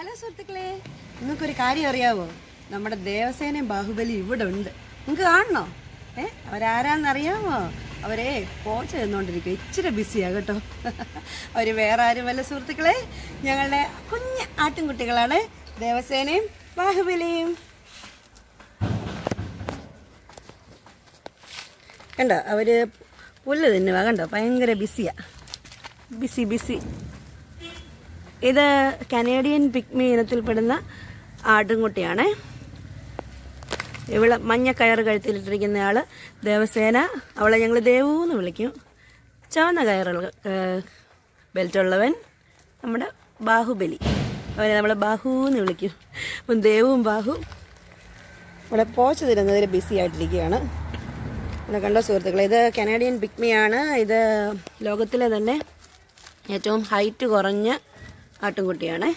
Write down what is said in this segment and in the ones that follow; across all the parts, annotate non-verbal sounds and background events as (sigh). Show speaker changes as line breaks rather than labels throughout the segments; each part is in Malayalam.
ഹലോ സുഹൃത്തുക്കളെ നിങ്ങൾക്കൊരു കാര്യം അറിയാവോ? നമ്മുടെ ദേവസേനയും ബാഹുബലി ഇവിടെ ഉണ്ട്. നിങ്ങൾക്ക് കാണണോ? ഏ അവരാരാന്നറിയാമോ? അവരെ കോച്ച് ചെന്നുകൊണ്ടിരിക്കും ഇച്ചിരി ബിസിയാണ് കേട്ടോ. അവർ വേറെ ആരുമല്ല സുഹൃത്തുക്കളെ. ഞങ്ങളുടെ കുഞ്ഞ് ആട്ടിൻകുട്ടികളാണ് ദേവസേനയും ബാഹുബലിയും. കണ്ടോ അവർ പുല്ല് തിന്നുക കണ്ടോ ഭയങ്കര ബിസിയാ ബിസി ബിസി ഇത് കനേഡിയൻ പിക്മി ഇനത്തിൽപ്പെടുന്ന ആട്ടുംകുട്ടിയാണ്. ഇവൾ മഞ്ഞ കയറ് കഴുത്തിലിട്ടിരിക്കുന്ന ആൾ ദേവസേന. അവളെ ഞങ്ങൾ ദേവു എന്ന് വിളിക്കും. ചുവന്ന കയറുള്ള ബെൽറ്റുള്ളവൻ നമ്മുടെ ബാഹുബലി. അവനെ നമ്മൾ ബാഹു എന്ന് വിളിക്കും. അപ്പം ദേവും ബാഹു. ഇവിടെ പോച്ച തരുന്നതിൽ ബിസി ആയിട്ടിരിക്കുകയാണ്. ഇവിടെ കണ്ട സുഹൃത്തുക്കളെ ഇത് കനേഡിയൻ പിക്മിയാണ് ഇത് ലോകത്തിലെ തന്നെ ഏറ്റവും ഹൈറ്റ് കുറഞ്ഞ ആട്ടുംകുട്ടിയാണ്.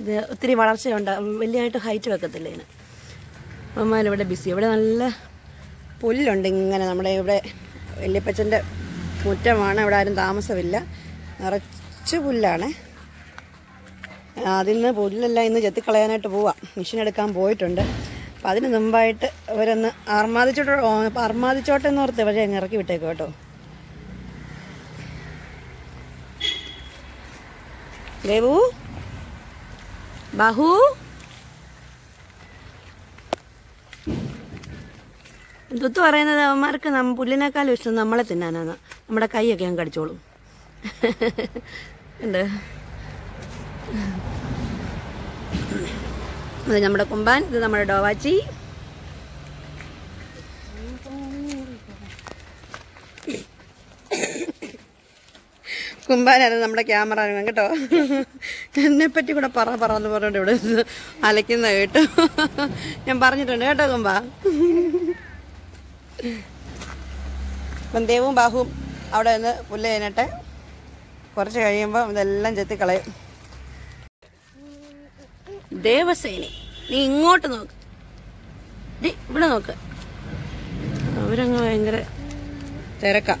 ഇത് ഒത്തിരി വളർച്ചയുണ്ട്. വലിയതായിട്ട് ഹൈറ്റ് വെക്കത്തില്ല ഇതിന്. അമ്മമാർ ഇവിടെ ബിസി ഇവിടെ നല്ല പുല്ലുണ്ട് ഇങ്ങനെ. നമ്മുടെ ഇവിടെ വല്യപ്പച്ചന്റെ മുറ്റമാണ്. ഇവിടെ ആരും താമസമില്ല. നിറച്ച് പുല്ലാണ്. അതിൽ നിന്ന് പുല്ലെല്ലാം ഇന്ന് ചെത്തിക്കളയാനായിട്ട് പോവാം. മെഷീൻ എടുക്കാൻ പോയിട്ടുണ്ട്. അപ്പം അതിന് മുമ്പായിട്ട് അവരൊന്ന് അർമാദിച്ചോട്ടോ അർമാദിച്ചോട്ടെ എന്ന് ഓർത്ത് പക്ഷേ ഇറക്കി വിട്ടേക്കും കേട്ടോ. ദേവു? ബാഹു? തുത്ത് പറയുന്നത് അവന്മാർക്ക് നമ്മ പുല്ലിനേക്കാളും ഇഷ്ടം നമ്മളെ തിന്നാനാണ്. നമ്മുടെ കൈയൊക്കെ ഞാൻ കടിച്ചോളും. (laughs) ഉണ്ട് അത് നമ്മുടെ കുമ്പാൻ ഇത് നമ്മുടെ ഡോവാച്ചി. കുമ്പാനായിരുന്നു നമ്മുടെ ക്യാമറ കേട്ടോ. എന്നെ പറ്റി കൂടെ പറ പറ എന്ന് പറഞ്ഞോണ്ട് ഇവിടെ നിന്ന് അലക്കുന്ന കേട്ടോ. ഞാൻ പറഞ്ഞിട്ടുണ്ട് കേട്ടോ കുമ്പ. അപ്പം ദേവും ബാഹുവും അവിടെ നിന്ന് പുല്ല് കഴിഞ്ഞിട്ട് കുറച്ച് കഴിയുമ്പോൾ ഇതെല്ലാം ചെത്തിക്കളയും. ദേവസേനി നീ ഇങ്ങോട്ട് നോക്ക്. ഇവിടെ നോക്ക്. അവരങ്ങ് ഭയങ്കര തിരക്കാം.